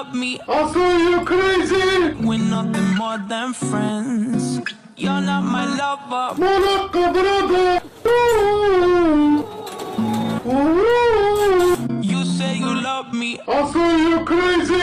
love me. I saw you crazy. We're nothing more than friends. You're not my lover. Monaco brother. You say you love me. I saw